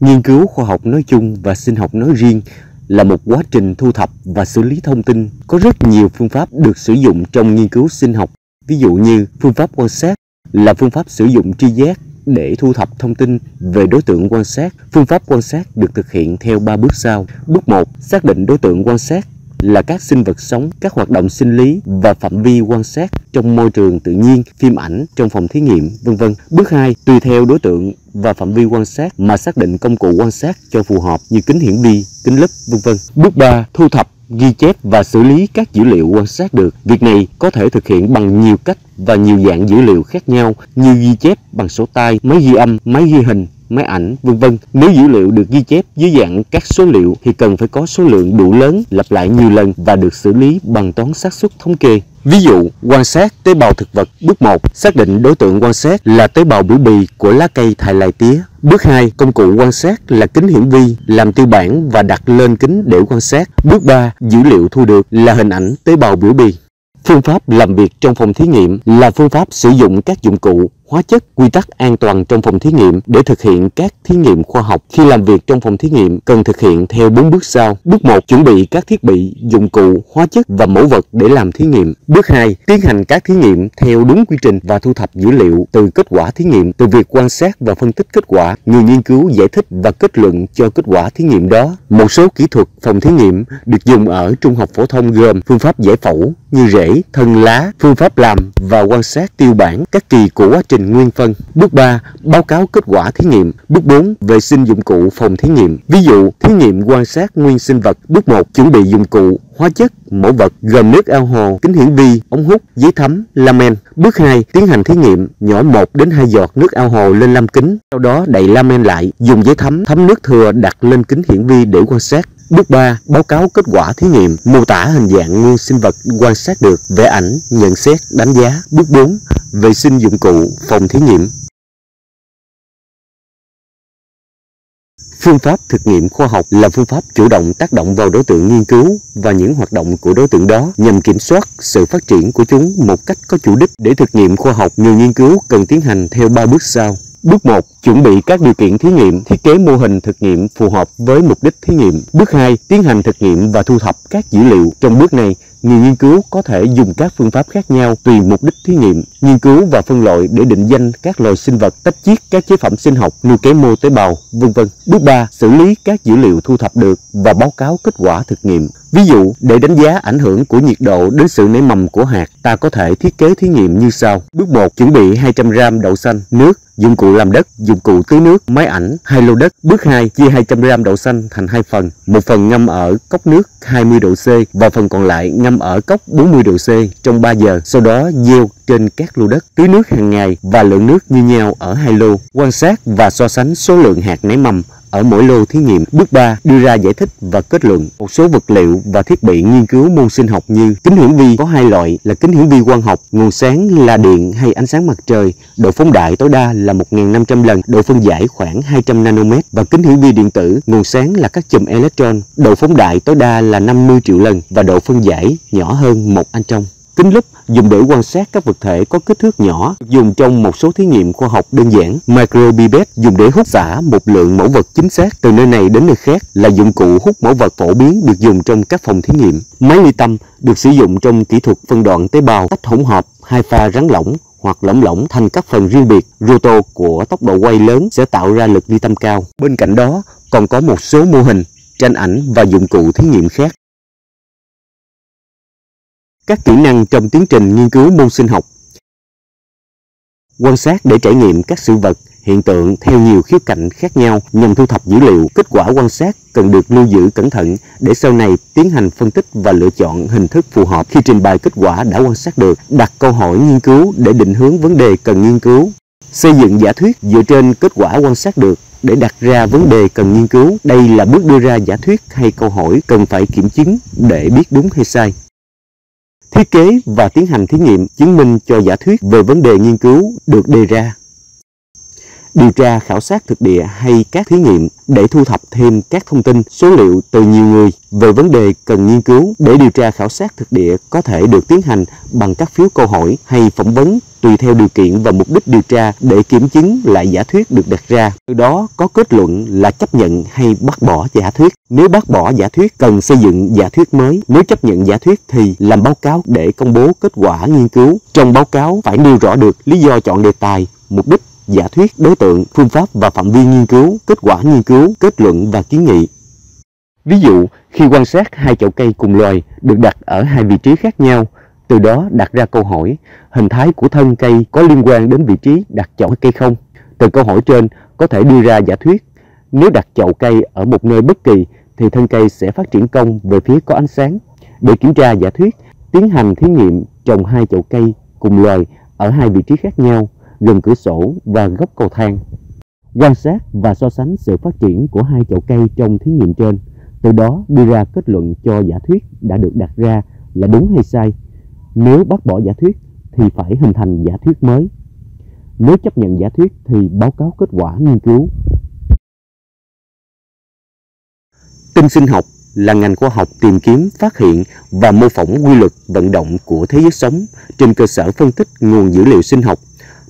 nghiên cứu khoa học nói chung và sinh học nói riêng là một quá trình thu thập và xử lý thông tin. Có rất nhiều phương pháp được sử dụng trong nghiên cứu sinh học, ví dụ như phương pháp quan sát là phương pháp sử dụng tri giác để thu thập thông tin về đối tượng quan sát. Phương pháp quan sát được thực hiện theo 3 bước sau. Bước 1. Xác định đối tượng quan sát là các sinh vật sống, các hoạt động sinh lý và phạm vi quan sát trong môi trường tự nhiên, phim ảnh trong phòng thí nghiệm, vân vân. Bước 2, tùy theo đối tượng và phạm vi quan sát mà xác định công cụ quan sát cho phù hợp như kính hiển vi, kính lúp, vân vân. Bước 3, thu thập ghi chép và xử lý các dữ liệu quan sát được. Việc này có thể thực hiện bằng nhiều cách và nhiều dạng dữ liệu khác nhau như ghi chép bằng sổ tay, máy ghi âm, máy ghi hình, máy ảnh, vân vân. Nếu dữ liệu được ghi chép dưới dạng các số liệu thì cần phải có số lượng đủ lớn lặp lại nhiều lần và được xử lý bằng toán xác suất thống kê. Ví dụ, quan sát tế bào thực vật. Bước 1, xác định đối tượng quan sát là tế bào biểu bì của lá cây thài lai tía. Bước 2, công cụ quan sát là kính hiển vi, làm tiêu bản và đặt lên kính để quan sát. Bước 3, dữ liệu thu được là hình ảnh tế bào biểu bì. Phương pháp làm việc trong phòng thí nghiệm là phương pháp sử dụng các dụng cụ hóa chất, quy tắc an toàn trong phòng thí nghiệm để thực hiện các thí nghiệm khoa học. Khi làm việc trong phòng thí nghiệm cần thực hiện theo 4 bước sau. Bước 1, chuẩn bị các thiết bị, dụng cụ, hóa chất và mẫu vật để làm thí nghiệm. Bước 2, tiến hành các thí nghiệm theo đúng quy trình và thu thập dữ liệu từ kết quả thí nghiệm, từ việc quan sát và phân tích kết quả. Người nghiên cứu giải thích và kết luận cho kết quả thí nghiệm đó. Một số kỹ thuật phòng thí nghiệm được dùng ở trung học phổ thông gồm phương pháp giải phẫu như rễ, thân lá, phương pháp làm và quan sát tiêu bản các kỳ của quá trình trình nguyên phân. Bước 3. Báo cáo kết quả thí nghiệm. Bước 4. Vệ sinh dụng cụ phòng thí nghiệm. Ví dụ, thí nghiệm quan sát nguyên sinh vật. Bước 1. Chuẩn bị dụng cụ, hóa chất, mẫu vật gồm nước ao hồ, kính hiển vi, ống hút, giấy thấm, lamen. Bước 2. Tiến hành thí nghiệm, nhỏ 1 đến 2 giọt nước ao hồ lên lam kính, sau đó đậy lamen lại, dùng giấy thấm thấm nước thừa đặt lên kính hiển vi để quan sát. Bước 3. Báo cáo kết quả thí nghiệm, mô tả hình dạng nguyên sinh vật quan sát được, vẽ ảnh, nhận xét, đánh giá. Bước 4. Vệ sinh dụng cụ, phòng thí nghiệm. Phương pháp thực nghiệm khoa học là phương pháp chủ động tác động vào đối tượng nghiên cứu và những hoạt động của đối tượng đó nhằm kiểm soát sự phát triển của chúng một cách có chủ đích. Để thực nghiệm khoa học, người nghiên cứu cần tiến hành theo 3 bước sau. Bước 1. Chuẩn bị các điều kiện thí nghiệm, thiết kế mô hình thực nghiệm phù hợp với mục đích thí nghiệm. Bước 2. Tiến hành thực nghiệm và thu thập các dữ liệu. Trong bước này, người nghiên cứu có thể dùng các phương pháp khác nhau tùy mục đích thí nghiệm, nghiên cứu và phân loại để định danh các loài sinh vật, tách chiết các chế phẩm sinh học, nuôi cấy mô tế bào, vân vân. Bước 3. Xử lý các dữ liệu thu thập được và báo cáo kết quả thực nghiệm. Ví dụ, để đánh giá ảnh hưởng của nhiệt độ đến sự nảy mầm của hạt, ta có thể thiết kế thí nghiệm như sau. Bước 1. Chuẩn bị 200 g đậu xanh, nước, dụng cụ làm đất, dụng cụ tưới nước, máy ảnh, hai lô đất. Bước 2. Chia 200 g đậu xanh thành hai phần. Một phần ngâm ở cốc nước 20 độ C và phần còn lại ngâm ở cốc 40 độ C trong 3 giờ. Sau đó gieo trên các lô đất, tưới nước hàng ngày và lượng nước như nhau ở hai lô. Quan sát và so sánh số lượng hạt nảy mầm ở mỗi lô thí nghiệm. Bước 3. Đưa ra giải thích và kết luận một số vật liệu và thiết bị nghiên cứu môn sinh học như kính hiển vi có hai loại là kính hiển vi quang học, nguồn sáng là điện hay ánh sáng mặt trời, độ phóng đại tối đa là 1.500 lần, độ phân giải khoảng 200 nanomet và kính hiển vi điện tử, nguồn sáng là các chùm electron, độ phóng đại tối đa là 50 triệu lần và độ phân giải nhỏ hơn một anh trong. Kính lúp dùng để quan sát các vật thể có kích thước nhỏ, dùng trong một số thí nghiệm khoa học đơn giản. Micropipette dùng để hút xả một lượng mẫu vật chính xác từ nơi này đến nơi khác là dụng cụ hút mẫu vật phổ biến được dùng trong các phòng thí nghiệm. Máy ly tâm được sử dụng trong kỹ thuật phân đoạn tế bào tách hỗn hợp hai pha rắn lỏng hoặc lỏng lỏng thành các phần riêng biệt. Roto của tốc độ quay lớn sẽ tạo ra lực ly tâm cao. Bên cạnh đó còn có một số mô hình, tranh ảnh và dụng cụ thí nghiệm khác các kỹ năng trong tiến trình nghiên cứu môn sinh học. Quan sát để trải nghiệm các sự vật, hiện tượng theo nhiều khía cạnh khác nhau nhằm thu thập dữ liệu. Kết quả quan sát cần được lưu giữ cẩn thận để sau này tiến hành phân tích và lựa chọn hình thức phù hợp khi trình bày kết quả đã quan sát được. Đặt câu hỏi nghiên cứu để định hướng vấn đề cần nghiên cứu. Xây dựng giả thuyết dựa trên kết quả quan sát được để đặt ra vấn đề cần nghiên cứu. Đây là bước đưa ra giả thuyết hay câu hỏi cần phải kiểm chứng để biết đúng hay sai thiết kế và tiến hành thí nghiệm chứng minh cho giả thuyết về vấn đề nghiên cứu được đề ra. Điều tra khảo sát thực địa hay các thí nghiệm để thu thập thêm các thông tin, số liệu từ nhiều người về vấn đề cần nghiên cứu để điều tra khảo sát thực địa có thể được tiến hành bằng các phiếu câu hỏi hay phỏng vấn tùy theo điều kiện và mục đích điều tra để kiểm chứng lại giả thuyết được đặt ra. Từ đó có kết luận là chấp nhận hay bác bỏ giả thuyết. Nếu bác bỏ giả thuyết cần xây dựng giả thuyết mới. Nếu chấp nhận giả thuyết thì làm báo cáo để công bố kết quả nghiên cứu. Trong báo cáo phải nêu rõ được lý do chọn đề tài, mục đích, giả thuyết, đối tượng, phương pháp và phạm vi nghiên cứu, kết quả nghiên cứu, kết luận và kiến nghị. Ví dụ, khi quan sát hai chậu cây cùng loài được đặt ở hai vị trí khác nhau, từ đó đặt ra câu hỏi hình thái của thân cây có liên quan đến vị trí đặt chậu cây không? Từ câu hỏi trên có thể đưa ra giả thuyết. Nếu đặt chậu cây ở một nơi bất kỳ thì thân cây sẽ phát triển cong về phía có ánh sáng. Để kiểm tra giả thuyết, tiến hành thí nghiệm trồng hai chậu cây cùng loài ở hai vị trí khác nhau, gần cửa sổ và góc cầu thang. Quan sát và so sánh sự phát triển của hai chậu cây trong thí nghiệm trên, từ đó đưa ra kết luận cho giả thuyết đã được đặt ra là đúng hay sai. Nếu bác bỏ giả thuyết thì phải hình thành giả thuyết mới. Nếu chấp nhận giả thuyết thì báo cáo kết quả nghiên cứu. Tinh sinh học là ngành khoa học tìm kiếm, phát hiện và mô phỏng quy luật vận động của thế giới sống trên cơ sở phân tích nguồn dữ liệu sinh học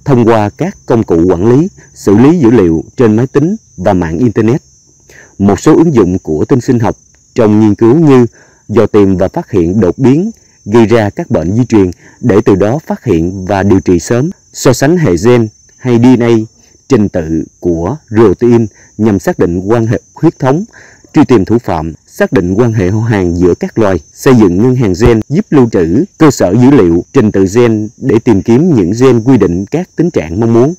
thông qua các công cụ quản lý, xử lý dữ liệu trên máy tính và mạng Internet. Một số ứng dụng của tinh sinh học trong nghiên cứu như dò tìm và phát hiện đột biến gây ra các bệnh di truyền để từ đó phát hiện và điều trị sớm, so sánh hệ gen hay DNA, trình tự của protein nhằm xác định quan hệ huyết thống, truy tìm thủ phạm, xác định quan hệ họ hàng giữa các loài, xây dựng ngân hàng gen giúp lưu trữ cơ sở dữ liệu trình tự gen để tìm kiếm những gen quy định các tính trạng mong muốn.